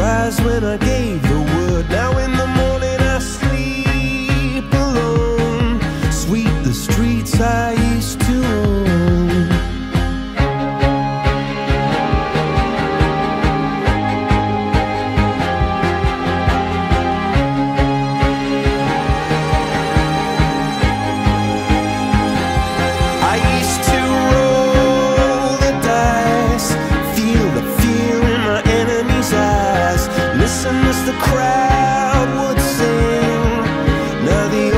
rise when I gave the As the crowd would sing. Now the